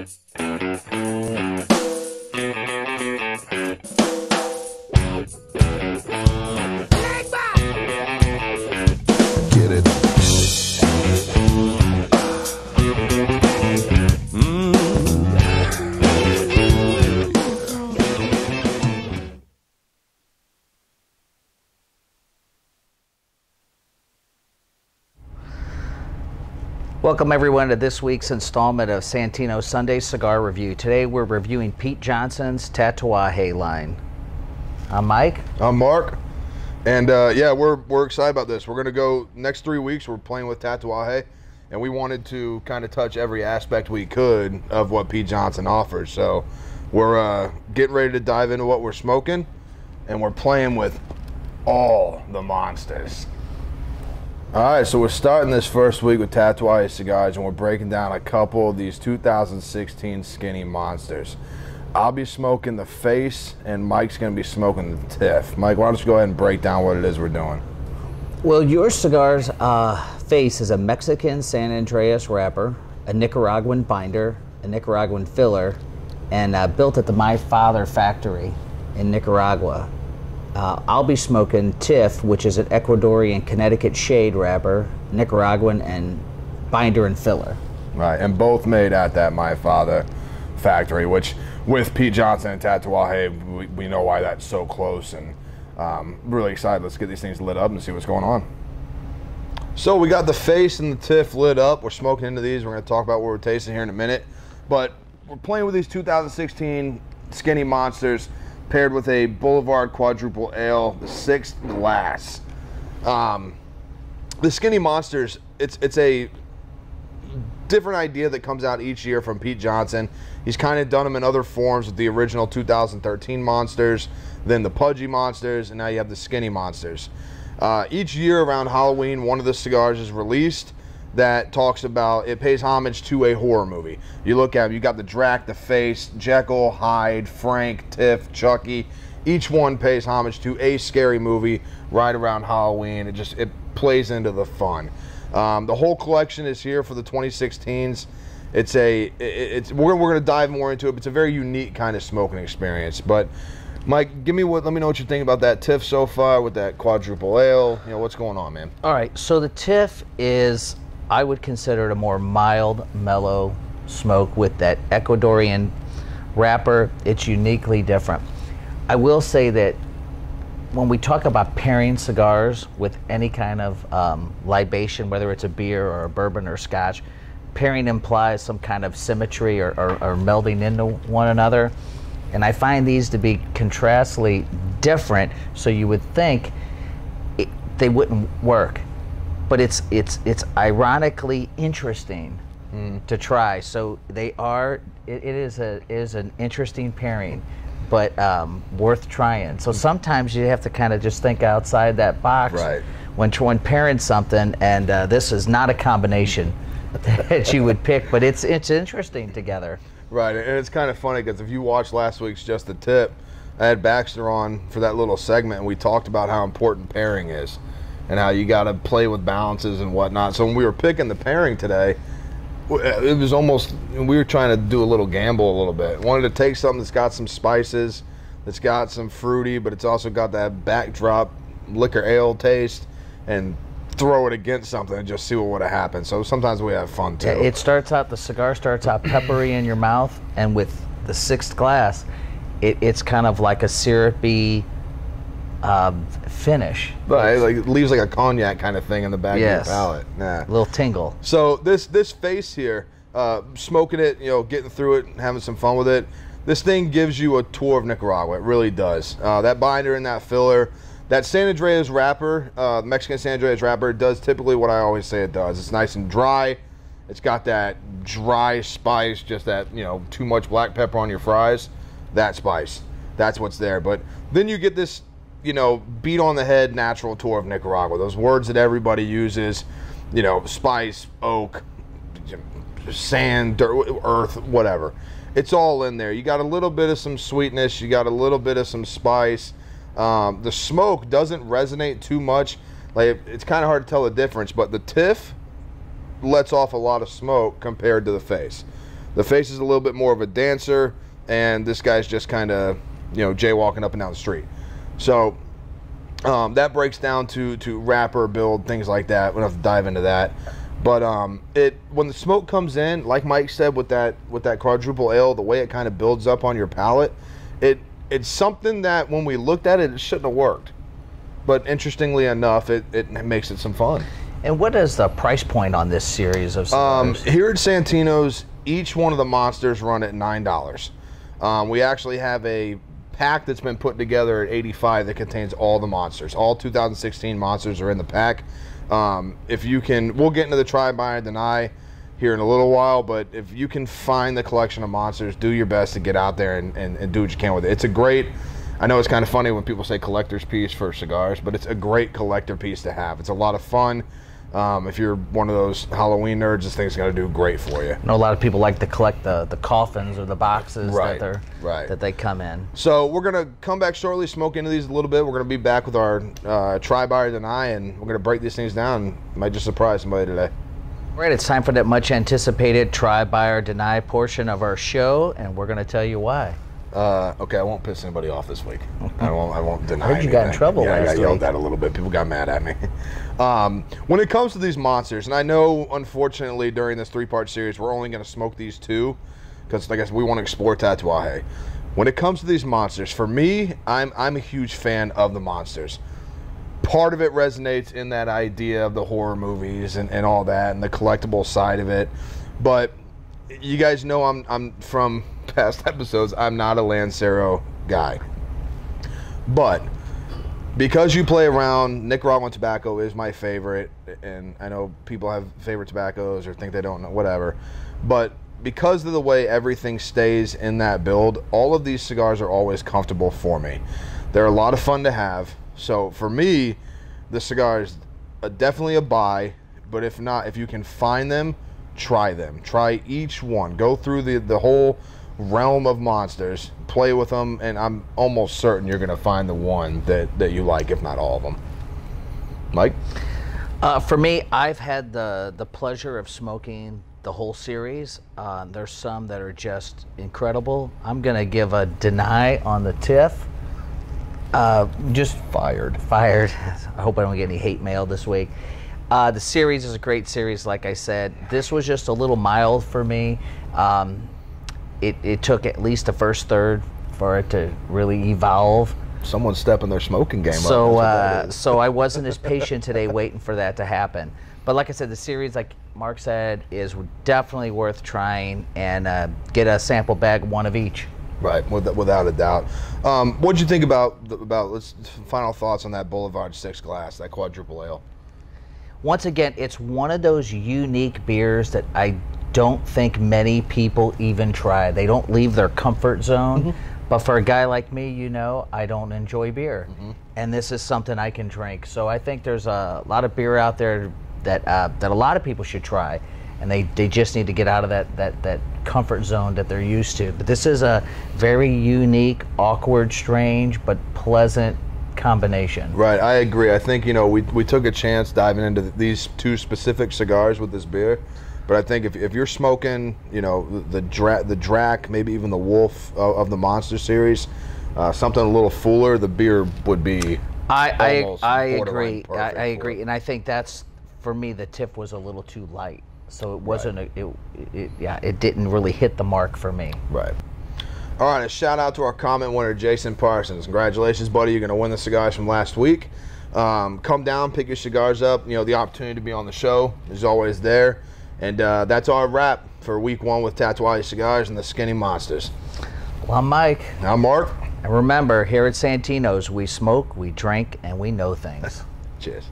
Get Welcome everyone to this week's installment of Santino Sunday Cigar Review. Today we're reviewing Pete Johnson's Tatuaje line. I'm Mike. I'm Mark, and uh, yeah, we're we're excited about this. We're gonna go next three weeks. We're playing with Tatuaje, and we wanted to kind of touch every aspect we could of what Pete Johnson offers. So we're uh, getting ready to dive into what we're smoking, and we're playing with all the monsters. All right, so we're starting this first week with Tatuaje cigars, and we're breaking down a couple of these 2016 Skinny Monsters. I'll be smoking the face, and Mike's going to be smoking the tiff. Mike, why don't you go ahead and break down what it is we're doing? Well, your cigar's uh, face is a Mexican San Andreas wrapper, a Nicaraguan binder, a Nicaraguan filler, and uh, built at the My Father factory in Nicaragua. Uh, I'll be smoking Tiff, which is an Ecuadorian Connecticut shade wrapper, Nicaraguan, and binder and filler. Right, and both made at that My Father factory, which with Pete Johnson and Tatuaje, we, we know why that's so close, and um, really excited. Let's get these things lit up and see what's going on. So we got the face and the tiff lit up. We're smoking into these. We're going to talk about what we're tasting here in a minute, but we're playing with these 2016 Skinny Monsters paired with a Boulevard Quadruple Ale, the sixth glass. Um, the Skinny Monsters, it's it's a different idea that comes out each year from Pete Johnson. He's kind of done them in other forms with the original 2013 Monsters, then the Pudgy Monsters, and now you have the Skinny Monsters. Uh, each year around Halloween, one of the cigars is released that talks about it pays homage to a horror movie. You look at it, you got the Drac, the Face, Jekyll, Hyde, Frank, Tiff, Chucky. Each one pays homage to a scary movie right around Halloween. It just it plays into the fun. Um, the whole collection is here for the 2016s. It's a it- it's we're, we're gonna dive more into it. But it's a very unique kind of smoking experience. But Mike, give me what let me know what you think about that Tiff so far with that quadruple ale. You know what's going on, man. All right, so the Tiff is, I would consider it a more mild, mellow smoke with that Ecuadorian wrapper. It's uniquely different. I will say that when we talk about pairing cigars with any kind of um, libation, whether it's a beer or a bourbon or scotch, pairing implies some kind of symmetry or, or, or melding into one another. And I find these to be contrastly different, so you would think it, they wouldn't work. But it's it's it's ironically interesting to try. So they are. It, it is a it is an interesting pairing, but um, worth trying. So sometimes you have to kind of just think outside that box Right. when when pairing something. And uh, this is not a combination that you would pick, but it's it's interesting together. Right, and it's kind of funny because if you watched last week's Just the Tip, I had Baxter on for that little segment, and we talked about how important pairing is, and how you got to play with balances and whatnot. So when we were picking the pairing today, uh, it was almost we were trying to do a little gamble a little bit. Wanted to take something that's got some spices, that's got some fruity, but it's also got that backdrop liquor ale taste, and throw it against something and just see what would have happened. So sometimes we have fun too. It starts out the cigar starts out peppery in your mouth, and with the sixth glass, it, it's kind of like a syrupy um, finish, like it leaves like a cognac kind of thing in the back Yes. of your palate. Nah. a little tingle. So this this face here, uh, smoking it, you know, getting through it, having some fun with it. This thing gives you a tour of Nicaragua. It really does. Uh, that binder and that filler, that San Andreas wrapper, uh, Mexican San Andreas wrapper, does typically what I always say it does. It's nice and dry. It's got that dry spice, just that you know, too much black pepper on your fries. That spice, that's what's there. But then you get this, you know, beat on the head natural tour of Nicaragua. Those words that everybody uses, you know, spice, oak, sand, dirt, earth, whatever. It's all in there. You got a little bit of some sweetness. You got a little bit of some spice. Um, the smoke doesn't resonate too much. Like it's kind of hard to tell the difference, but the tiff lets off a lot of smoke compared to the face. The face is a little bit more of a dancer, and this guy's just kind of, you know, jaywalking up and down the street. So um, that breaks down to to wrapper build things like that. We don't have to dive into that. But um, it when the smoke comes in, like Mike said, with that with that quadruple ale, the way it kind of builds up on your palate, it it's something that when we looked at it, it shouldn't have worked. But interestingly enough, it, it makes it some fun. And what is the price point on this series of Um, here at Santino's, each one of the monsters run at nine dollars. Um, we actually have a pack that's been put together at 85 that contains all the monsters. All 2016 monsters are in the pack. Um, if you can, we'll get into the try, buy, and deny here in a little while. But if you can find the collection of monsters, do your best to get out there and, and, and do what you can with it. It's a great. I know it's kind of funny when people say collector's piece for cigars, but it's a great collector piece to have. It's a lot of fun. Um, if you're one of those Halloween nerds, this thing's to do great for you. I know a lot of people like to collect the, the coffins or the boxes Right, that they're right. that they come in. So we're gonna come back shortly, smoke into these a little bit. We're gonna be back with our uh, try buyer deny, and we're gonna break these things down. Might just surprise somebody today. All right, it's time for that much anticipated try, buy, or deny portion of our show, and we're going to tell you why. Uh, okay, I won't piss anybody off this week. I won't. I won't deny. I heard you got in trouble Yeah, I got yelled at a little bit. People got mad at me. Um, when it comes to these monsters, and I know, unfortunately, during this three-part series, we're only going to smoke these two because, I guess, we want to explore Tatuaje. When it comes to these monsters, for me, I'm I'm a huge fan of the monsters. part of it resonates in that idea of the horror movies and, and all that and the collectible side of it. But you guys know I'm I'm from past episodes, I'm not a Lancero guy. But because you play around, Nicaraguan tobacco is my favorite, and I know people have favorite tobaccos or think they don't know, whatever. But because of the way everything stays in that build, all of these cigars are always comfortable for me. They're a lot of fun to have. So for me, the cigar is definitely a buy. But if not, if you can find them, try them. Try each one. Go through the the whole realm of monsters. Play with them, and I'm almost certain you're gonna find the one that that you like, if not all of them. Mike. Uh, for me, I've had the the pleasure of smoking the whole series. Uh, there's some that are just incredible. I'm gonna give a deny on the TIFF. Uh, just Fired. fired. I hope I don't get any hate mail this week. Uh, the series is a great series, like I said. This was just a little mild for me. Um, it, it took at least the first third for it to really evolve. Someone's stepping their smoking game So, up. Uh, so I wasn't as patient today waiting for that to happen. But like I said, the series, like Mark said, is definitely worth trying and uh, get a sample bag, one of each. Right, with, without a doubt. Um, what'd you think about about? Let's final thoughts on that Boulevard Six Glass, that quadruple ale. Once again, it's one of those unique beers that I don't think many people even try. They don't leave their comfort zone. But for a guy like me, you know, I don't enjoy beer. And this is something I can drink. So I think there's a lot of beer out there that uh, that a lot of people should try. And they, they just need to get out of that, that, that comfort zone that they're used to. But this is a very unique, awkward, strange, but pleasant combination. Right, I agree. I think you know we, we took a chance diving into these two specific cigars with this beer, but I think if, if you're smoking, you know the dra- the Drac, maybe even the Wolf of, of the Monster series, uh, something a little fuller, the beer would be. I I, I agree. I, I agree, and I think that's for me. The Tiff was a little too light, so it wasn't. A, it, it, yeah, it didn't really hit the mark for me. Right. All right, a shout out to our comment winner, Jason Parsons. Congratulations, buddy. You're going to win the cigars from last week. Um, come down, pick your cigars up. You know, the opportunity to be on the show is always there. And uh, that's our wrap for week one with Tatuaje Cigars and the Skinny Monsters. Well, I'm Mike, I'm Mark, and remember, here at Santino's, we smoke, we drink, and we know things. cheers.